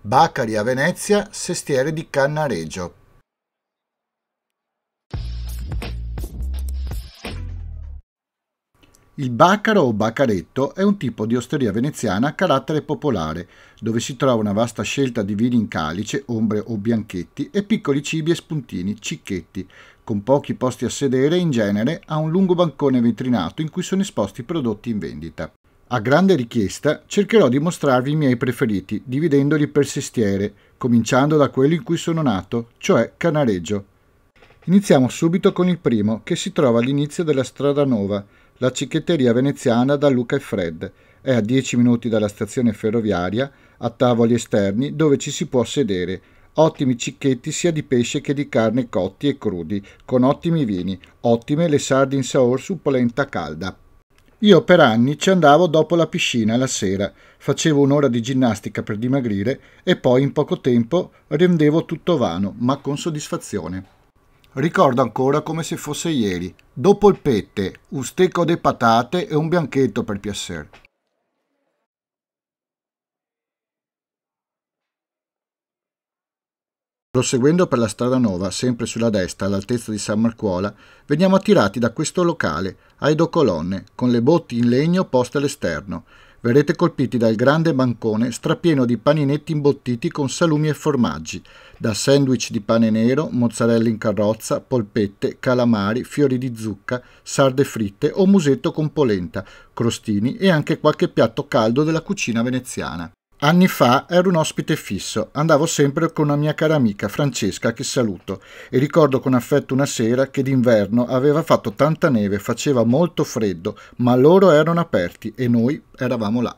Bacari a Venezia, Sestiere di Cannaregio. Il baccaro o baccaretto è un tipo di osteria veneziana a carattere popolare, dove si trova una vasta scelta di vini in calice, ombre o bianchetti e piccoli cibi e spuntini, cicchetti, con pochi posti a sedere e in genere ha un lungo bancone vetrinato in cui sono esposti i prodotti in vendita. A grande richiesta cercherò di mostrarvi i miei preferiti, dividendoli per sestiere, cominciando da quello in cui sono nato, cioè Canareggio. Iniziamo subito con il primo, che si trova all'inizio della strada nuova, la cicchetteria veneziana da Luca e Fred. È a 10 minuti dalla stazione ferroviaria, a tavoli esterni dove ci si può sedere. Ottimi cicchetti sia di pesce che di carne cotti e crudi, con ottimi vini, ottime le sarde in saor su polenta calda. Io per anni ci andavo dopo la piscina la sera, facevo un'ora di ginnastica per dimagrire e poi in poco tempo rendevo tutto vano, ma con soddisfazione. Ricordo ancora come se fosse ieri. Dopo il pette, un stecco di patate e un bianchetto per piacere. Proseguendo per la strada nuova, sempre sulla destra, all'altezza di San Marcuola, veniamo attirati da questo locale, a colonne, con le botti in legno poste all'esterno, verrete colpiti dal grande bancone strapieno di paninetti imbottiti con salumi e formaggi, da sandwich di pane nero, mozzarella in carrozza, polpette, calamari, fiori di zucca, sarde fritte o musetto con polenta, crostini e anche qualche piatto caldo della cucina veneziana. Anni fa ero un ospite fisso, andavo sempre con una mia cara amica Francesca che saluto e ricordo con affetto una sera che d'inverno aveva fatto tanta neve, faceva molto freddo, ma loro erano aperti e noi eravamo là.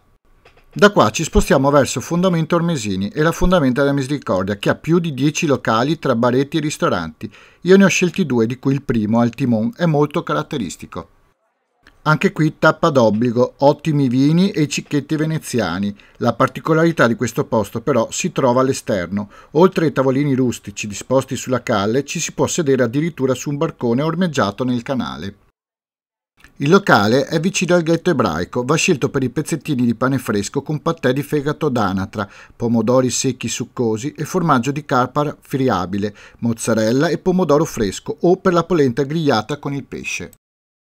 Da qua ci spostiamo verso Fondamento Ormesini e la Fondamenta della Misericordia che ha più di 10 locali tra baretti e ristoranti. Io ne ho scelti due, di cui il primo, al Timon, è molto caratteristico. Anche qui tappa d'obbligo, ottimi vini e cicchetti veneziani. La particolarità di questo posto però si trova all'esterno. Oltre ai tavolini rustici disposti sulla calle ci si può sedere addirittura su un barcone ormeggiato nel canale. Il locale è vicino al ghetto ebraico, va scelto per i pezzettini di pane fresco con patè di fegato d'anatra, pomodori secchi succosi e formaggio di carpa friabile, mozzarella e pomodoro fresco o per la polenta grigliata con il pesce.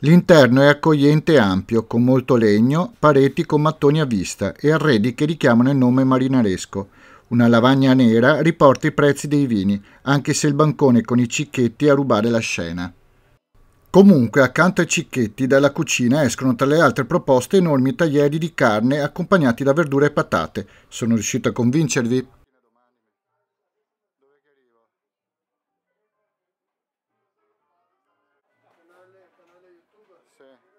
L'interno è accogliente e ampio, con molto legno, pareti con mattoni a vista e arredi che richiamano il nome marinaresco. Una lavagna nera riporta i prezzi dei vini, anche se il bancone con i cicchetti è a rubare la scena. Comunque, accanto ai cicchetti, dalla cucina escono tra le altre proposte enormi taglieri di carne accompagnati da verdure e patate. Sono riuscito a convincervi? 14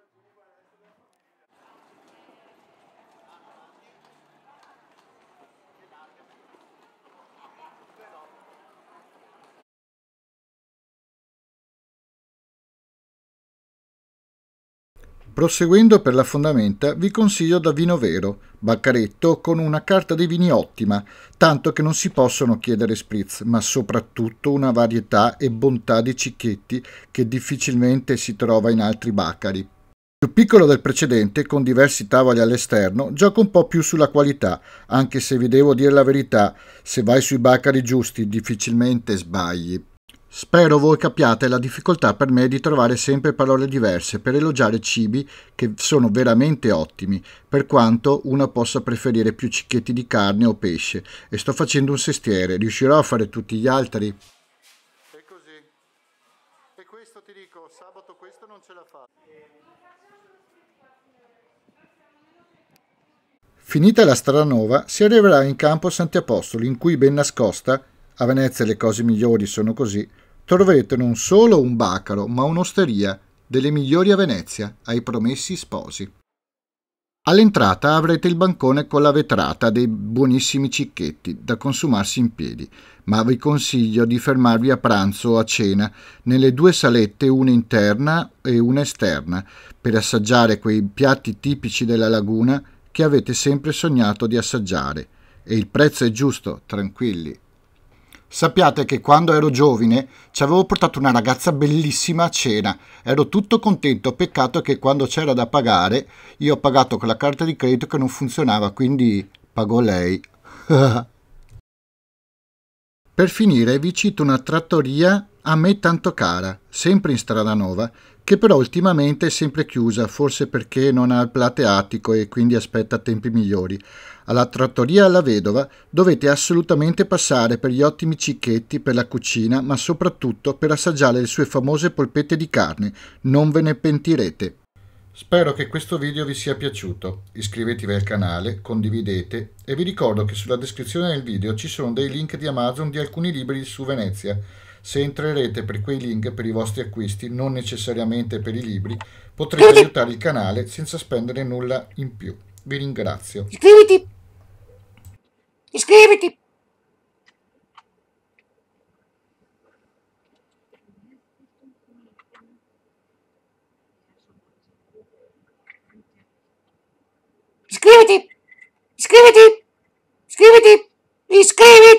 Proseguendo per la fondamenta, vi consiglio da vino vero, baccaretto con una carta dei vini ottima, tanto che non si possono chiedere spritz, ma soprattutto una varietà e bontà di cicchetti che difficilmente si trova in altri baccari. Più piccolo del precedente, con diversi tavoli all'esterno, gioca un po' più sulla qualità, anche se vi devo dire la verità, se vai sui baccari giusti difficilmente sbagli. Spero voi capiate la difficoltà per me di trovare sempre parole diverse per elogiare cibi che sono veramente ottimi, per quanto una possa preferire più cicchetti di carne o pesce, e sto facendo un sestiere, riuscirò a fare tutti gli altri? E così. E questo ti dico, sabato questo non ce la fa. Finita la strada nuova, si arriverà in campo Santi Apostoli, in cui ben nascosta, a Venezia le cose migliori sono così, troverete non solo un bacaro, ma un'osteria delle migliori a Venezia, ai promessi sposi. All'entrata avrete il bancone con la vetrata dei buonissimi cicchetti da consumarsi in piedi, ma vi consiglio di fermarvi a pranzo o a cena nelle due salette, una interna e una esterna, per assaggiare quei piatti tipici della laguna che avete sempre sognato di assaggiare. E il prezzo è giusto, tranquilli. Sappiate che quando ero giovane ci avevo portato una ragazza bellissima a cena. Ero tutto contento, peccato che quando c'era da pagare io ho pagato con la carta di credito che non funzionava, quindi pagò lei. Per finire vi cito una trattoria a me tanto cara, sempre in strada nuova, che però ultimamente è sempre chiusa, forse perché non ha il plateatico e quindi aspetta tempi migliori. Alla trattoria alla vedova dovete assolutamente passare per gli ottimi cicchetti per la cucina, ma soprattutto per assaggiare le sue famose polpette di carne. Non ve ne pentirete. Spero che questo video vi sia piaciuto. Iscrivetevi al canale, condividete e vi ricordo che sulla descrizione del video ci sono dei link di Amazon di alcuni libri su Venezia. Se entrerete per quei link per i vostri acquisti, non necessariamente per i libri, potrete aiutare il canale senza spendere nulla in più. Vi ringrazio. Iscriviti! Iscriviti! Iscriviti! Iscriviti! Iscriviti! Iscriviti!